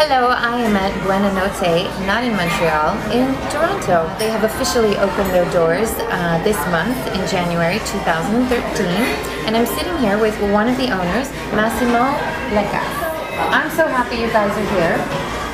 Hello, I am at Buonanotte, not in Montreal, in Toronto. They have officially opened their doors uh, this month in January 2013, and I'm sitting here with one of the owners, Massimo Lecas. I'm so happy you guys are here.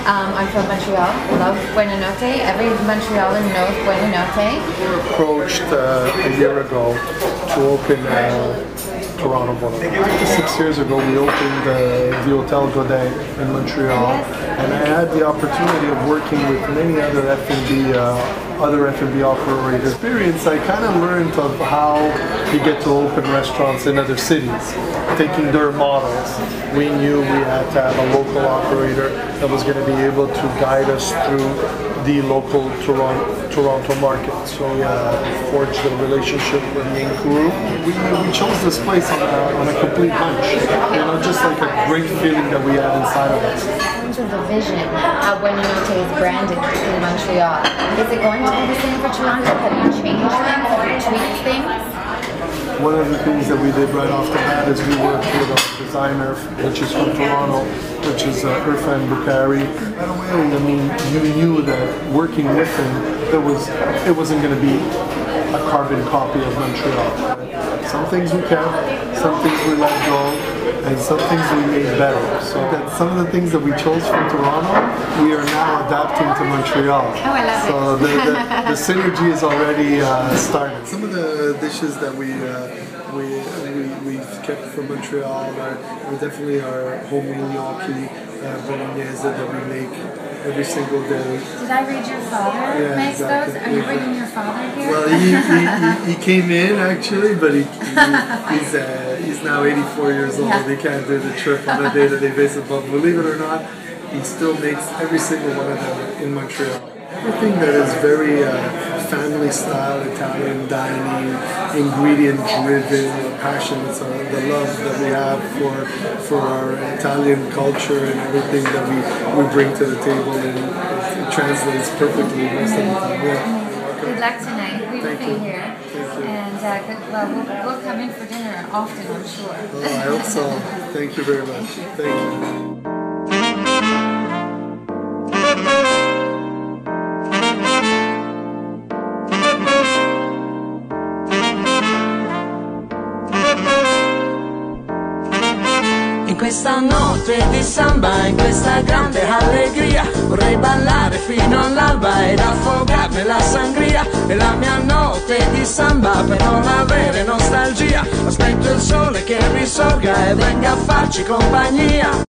Um, I'm from Montreal, love Buonanotte. Every Montrealer knows Buonanotte. We were approached uh, a year ago to open uh, Toronto to six years ago, we opened uh, the Hotel Godin in Montreal, and I had the opportunity of working with many other F&B, uh, other F&B operators. Experience, I kind of learned of how you get to open restaurants in other cities, taking their models. We knew we had to have a local operator that was going to be able to guide us through the local Toronto, Toronto market. So we uh, forged a relationship with Main Crew. We, we chose this place on a, on a complete hunch. You know, just like a great feeling that we had inside of us. In terms of the vision, how Buonanotte is branded in Montreal, is it going to be the same for Toronto? Have you changed things? Have you tweaked things? One of the things that we did right off the bat is we worked with a designer, which is from Toronto, which is uh, Irfan Bukhari. Right away, I mean, you knew that working with him, it was it wasn't going to be a carbon copy of Montreal. Some things we kept, some things we let go, and some things we made better. So that some of the things that we chose from Toronto, we are now adapting to Montreal. Oh, I love so it. the, the, the synergy is already uh, started. Some of the dishes that we uh, we, we we've kept from Montreal are, are definitely our homemade gnocchi, uh, bolognese that we make every single day. Did I read your father Yeah, makes exactly. those? Are you bringing your father here? Well, he, he, he, he came in actually, but he, he he's uh, he's now 84 years old. Yeah. He can't do the trip on a day-to-day basis. But believe it or not, he still makes every single one of them in Montreal. Everything that is very uh, family style Italian dining, ingredient driven, passion. Uh, the love that we have for for our Italian culture and everything that we, we bring to the table, and it, it translates perfectly most of the time. Yeah. Good luck tonight. We will Thank be you. here. Thank you. And uh, good, well, we'll, we'll come in for dinner often, I'm sure. Oh, I hope so. Thank you very much. Thank you. In questa notte di samba, in questa grande allegria, vorrei ballare fino all'alba ed affogarmi la sangria. È la mia notte di samba per non avere nostalgia. Aspetto il sole che risorga e venga a farci compagnia.